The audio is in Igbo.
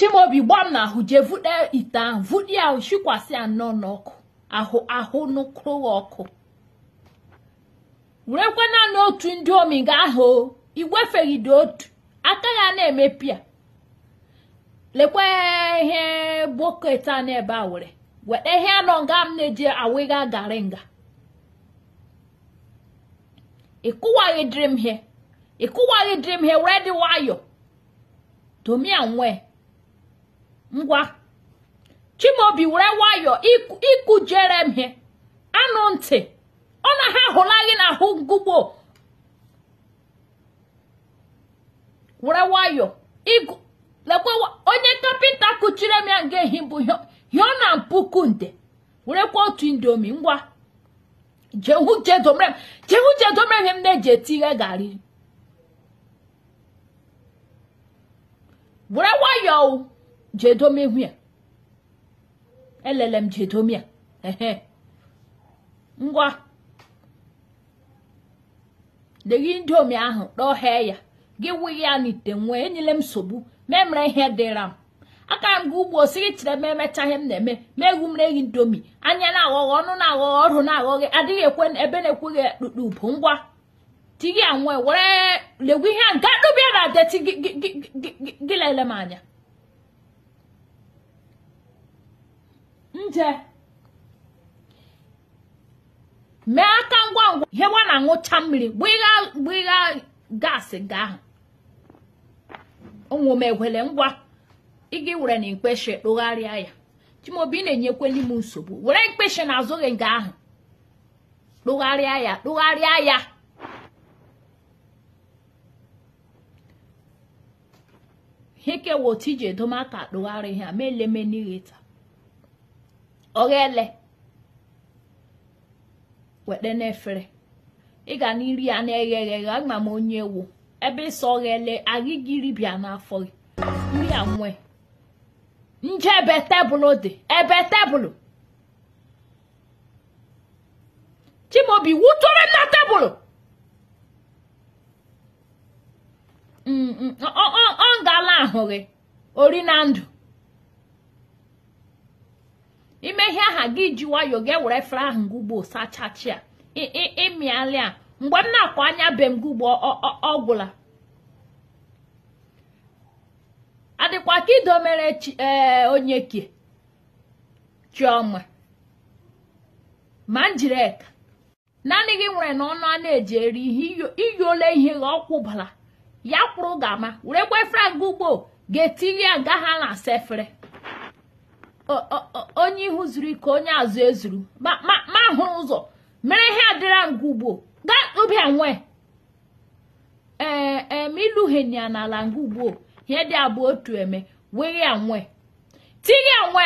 chimaobi gbaa m na ahụ jee vude ite ahụ vude ahụ chikwasị anọ n'ọkụ ahụ ahụ n'ụkụrụ ọkụ werekwana otu ndị omi ahụ igwefeghide otu aka ya na emepịa ya lekwa ihe boket e a n'ebe a were weta ihe anọ nga m na-eji awịga garị nga ịkụwaghị e e dịrị m ihe were dị domia nwee ngwa chimaobi were nwayọọ ikujere m anụ ntị ọ na ha hụla gị na ahụ ngụgbo were nwayọọ lekwa onye kapịnta kuchiri m ya nga ehi bụ hio na mpuku nde werekwa otu indomi ngwa jehu jedomrem jehu jedomrem ihe m na-eji eti ihe gari were nwayọọ jee domegwu ya elele m jee ehe ngwa deghi indomi ahụ kpọghee ya gị wụghị ya n'ite nwee enyela m nsogbu mee mere ihe dịra m aka m gị ugbo siri chere m emecha ihe m na-eme ma egwu m gị ndomi anya na-aghọghọ ọnụ na-aghọghọ ọrụ na-aghọghị adịghị ekwe ebe na-ekweghị ekpukpe bụ ngwa tigi ya nwee were legwu ihe a nga dobia na adeti lele m anya nje mee aka ngwa ngwa ihe gba na aṅụcha mmiri gbụgha gaasị nga ahụ onwomegwele ngwa ịga were na mkpeshi kpụgharịa ya chimobi na-enyekweli m nsogbu were mkpeshi na azụghị nga ahụ kpụgharịa ya kpụgharịa ya heke wotu iji edom aka ya ha ma oghele weta n'efere ị ga na iri ya na-eghe eghe eghe ama m onye ewu ebe ịsa oghele agịghị iribịa n'afọ gị nri a nwe nje ebe tebụlụ dị ebe tebụlụ Chimaobi wutụrụ na tebụl mm, mm, ọ ngala ahụ gị ori na ndụ ime ihe aha gị ji nwayọ ga-ewere efere ahụ ngị ugbo ịmịalia a mgbe m na akwa anya be m ọgwụla adịkwa ka ido mere e, onye ke chioma ma njirika naanị gị nwere na ọnụ a na-eji eri ihe iyi ihe ọkwụ ọkwụbara ya kwụrụ ga ama were gwa efere ga-etinye ya nga ha na asa onye ihu zuru ike onye azụ ezuru ma hụrụ ụzọ mere ihe adịra ngwa ugbo gaa ụbịa nwe ee em e, ilugheni ya n'ala ngwa ugbo ihe dị abụ otu eme were ya nwe tinye ya nwe